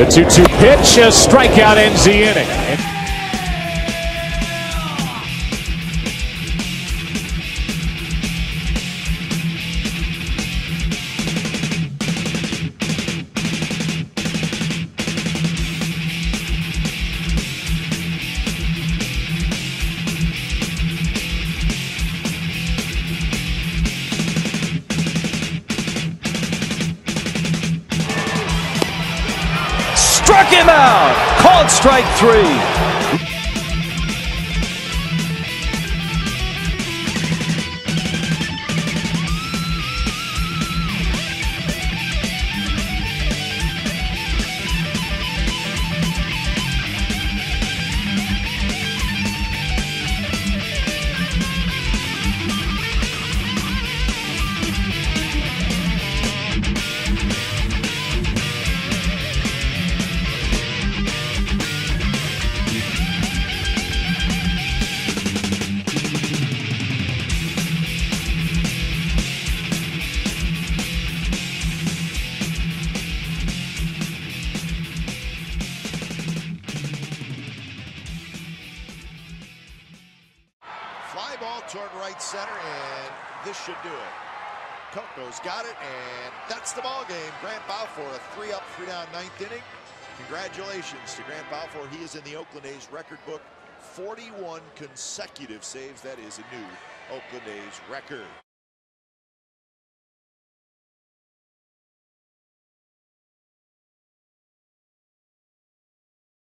The 2-2 pitch, a strikeout ends the inning. Struck him out. Called strike three. Ball toward right center, and this should do it. Coco's got it, and that's the ball game. Grant Balfour, a three up, three down ninth inning. Congratulations to Grant Balfour. He is in the Oakland A's record book. 41 consecutive saves. That is a new Oakland A's record.